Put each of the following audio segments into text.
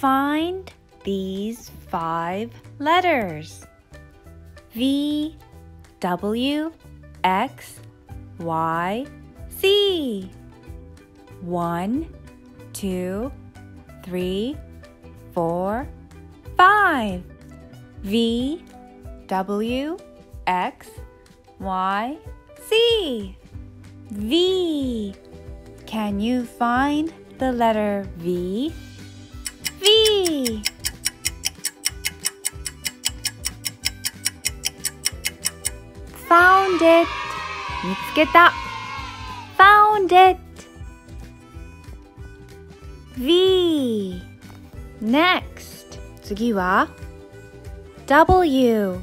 Find these five letters V, W, X, Y, Z. One, two, three, four, five. V, W, X, Y, Z. V. Can you find the letter V? V. Found it. 見つけた。Found it. V. Next. 次は W.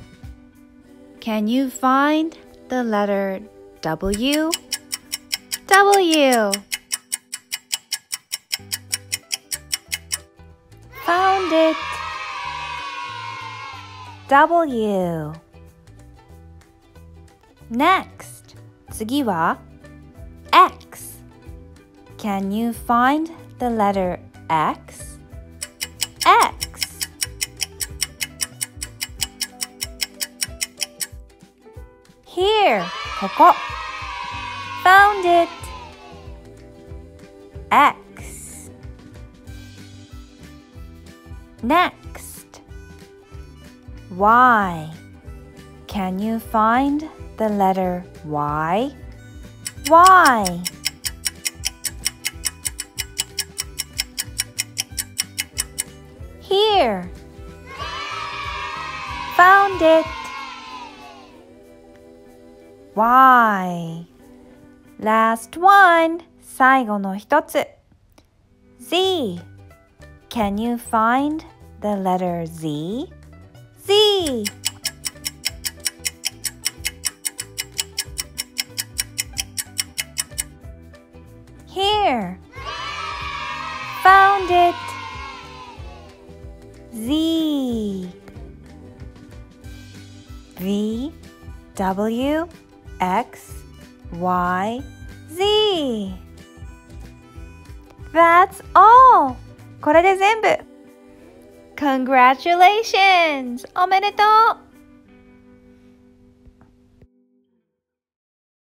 Can you find the letter W? W. Found it. W. Next. 次は X. Can you find the letter X? X. Here. ここ。Found it. X. Next. Y. Can you find the letter Y? Y. Here. Found it. Y. Last one. 最後の一つ。Z. Can you find the letter Z? Z. Here. Found it. Z. V. W. X. Y. Z. That's all. これで全部。 Congratulations! おめでとう